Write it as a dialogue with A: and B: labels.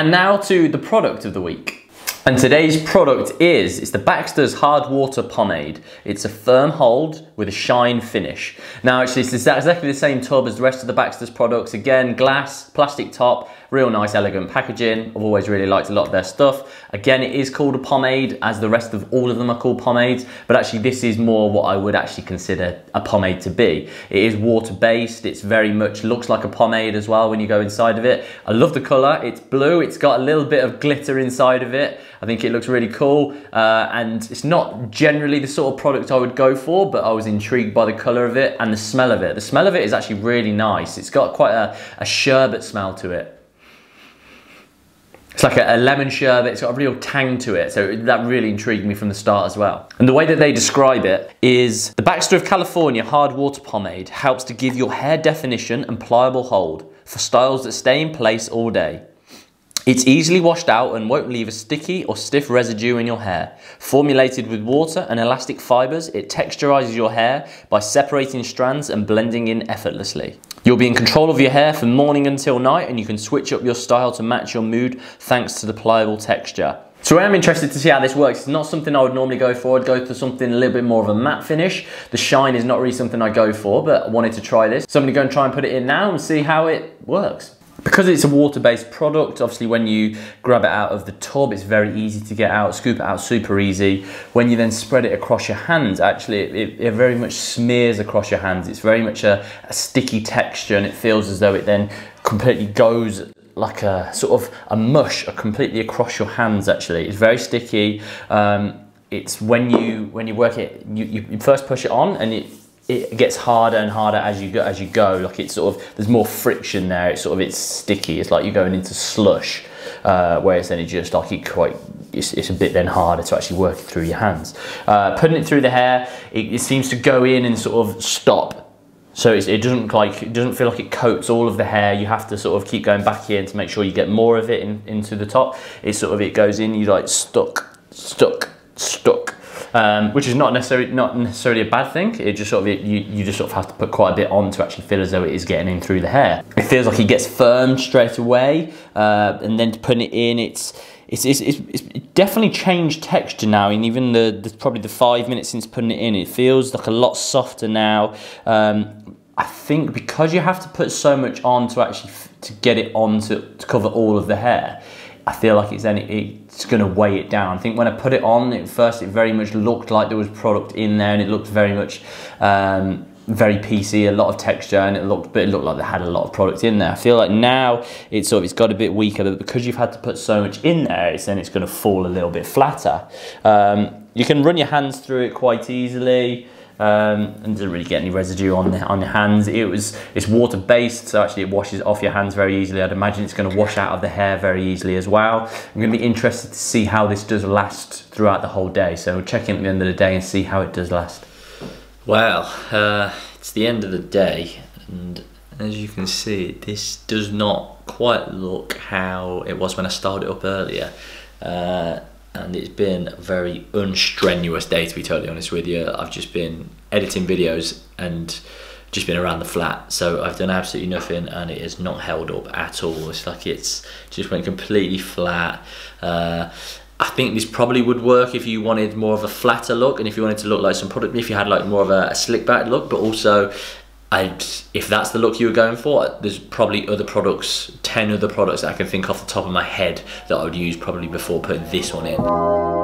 A: And now to the product of the week. And today's product is, it's the Baxter's Hard Water Pomade. It's a firm hold with a shine finish. Now actually it's exactly the same tub as the rest of the Baxter's products. Again, glass, plastic top, real nice elegant packaging. I've always really liked a lot of their stuff. Again, it is called a pomade as the rest of all of them are called pomades, but actually this is more what I would actually consider a pomade to be. It is water based, it's very much looks like a pomade as well when you go inside of it. I love the color, it's blue, it's got a little bit of glitter inside of it. I think it looks really cool uh, and it's not generally the sort of product I would go for, but I was intrigued by the color of it and the smell of it. The smell of it is actually really nice. It's got quite a, a sherbet smell to it. It's like a, a, lemon sherbet, it's got a real tang to it, so that really intrigued me from the start as well. And the way that they describe it is, the Baxter of California Hard Water Pomade helps to give your hair definition and pliable hold for styles that stay in place all day. It's easily washed out and won't leave a sticky or stiff residue in your hair. Formulated with water and elastic fibres, it texturizes your hair by separating strands and blending in effortlessly. You'll be in control of your hair from morning until night and you can switch up your style to match your mood thanks to the pliable texture. So I am interested to see how this works. It's not something I would normally go for. I'd go for something a little bit more of a matte finish. The shine is not really something I go for, but I wanted to try this. So I'm gonna go and try and put it in now and see how it works. Because it's a water-based product, obviously when you grab it out of the tub, it's very easy to get out, scoop it out super easy. When you then spread it across your hands, actually it, it very much smears across your hands. It's very much a, a sticky texture and it feels as though it then completely goes like a sort of a mush completely across your hands actually. It's very sticky. Um, it's when you when you work it, you, you first push it on and it it gets harder and harder as you go as you go. Like it's sort of there's more friction there. It's sort of it's sticky. It's like you're going into slush uh, whereas then it just like it quite it's, it's, a bit then harder to actually work it through your hands. Uh, putting it through the hair it, it, seems to go in and sort of stop. So it doesn't like it doesn't feel like it coats all of the hair. You have to sort of keep going back in to make sure you get more of it in, into the top. It's sort of it goes in you like stuck stuck stuck um, which is not necessarily not necessarily a bad thing. It just sort of you you just sort of have to put quite a bit on to actually feel as though it is getting in through the hair. It feels like it gets firm straight away, uh, and then to put it in, it's. It's, it's, it's, it's, definitely changed texture now and even the, the, probably the five minutes since putting it in it feels like a lot softer now um, I think because you have to put so much on to actually to get it on to, to cover all of the hair I feel like it's then it's going to weigh it down. I think when I put it on, at first it very much looked like there was product in there, and it looked very much um, very piecey, a lot of texture, and it looked, but it looked like they had a lot of product in there. I feel like now it's sort of it's got a bit weaker, but because you've had to put so much in there, it's then it's going to fall a little bit flatter. Um, you can run your hands through it quite easily um, and doesn't really get any residue on the, on your hands. It was it's water based, so actually it washes off your hands very easily. I'd imagine it's going to wash out of the hair very easily as well. I'm going to be interested to see how this does last throughout the whole day. So we'll check in at the end of the day and see how it does last.
B: Well, uh, it's the end of the day, and as you can see, this does not quite look how it was when I started it up earlier. Uh, and it's been a very unstrenuous day to be totally honest with you. I've just been editing videos and just been around the flat, so I've done absolutely nothing, and it has not held up at all. It's like it's just went completely flat. Uh, I think this probably would work if you wanted more of a flatter look and if you wanted to look like some product, if you had like more of a, a slick back look, but also I'd, if that's the look you were going for, there's probably other products, 10 other products I can think off the top of my head that I would use probably before putting this one in.